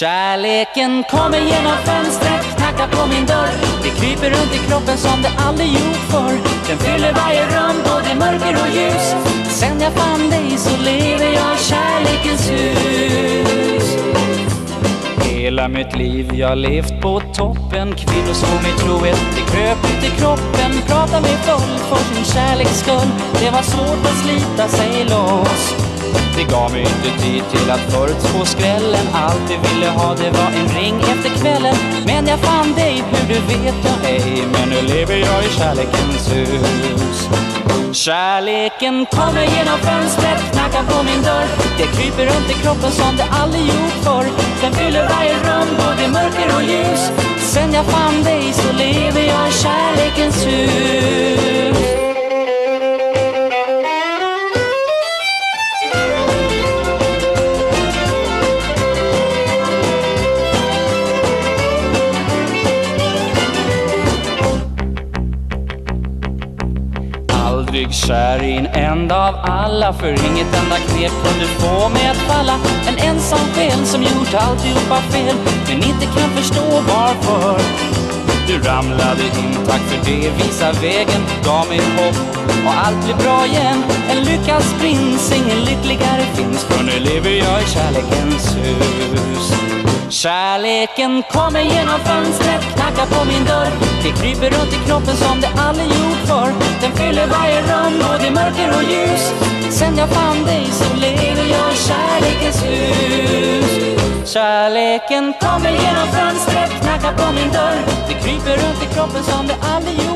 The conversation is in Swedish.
Kärleken kommer genom fönstret, knackar på min dörr. Det kryper runt i kroppen som det aldrig gjort förr. Den fyller varje rum, både mörker och ljus. Sen jag fann dig så lever jag i kärlekens hus. Hela mitt liv jag levt på toppen. Kvinnor såg mig trohet, det kröp ut i kroppen. Prata mig full för sin kärleks skull. Det var svårt att slita sig loss det gav mig inte tid till att förutspå skrällen. Allt vi ville ha det var en ring efter kvällen. Men jag fann dig, hur du vet jag ej. Men nu lever jag i kärlekens hus. Kärleken kommer genom fönstret, knackar på min dörr. Det kryper runt i kroppen som det aldrig gjort förr. Den fyller varje rum, både mörker och ljus. Sen jag fann dig så lever jag i kärlekens hus. Aldrig kär i en enda av alla För inget enda knep kunde få mig att falla. En ensam själ som gjort alltihopa fel Men inte kan förstå varför. Du ramlade in, tack för det, visa vägen Gav mig hopp och allt blir bra igen. En lyckas prins, ingen lyckligare finns För nu lever jag i kärlekens hus. Kärleken kommer genom fönstret, knackar på min dörr. Det kryper runt i kroppen som det aldrig gjort förr. Den fyller varje rum, i mörker och ljus. Sen jag fann dig så lever jag i kärlekens hus. Kärleken kommer genom fönstret, knackar på min dörr. Det kryper runt i kroppen som det aldrig gjort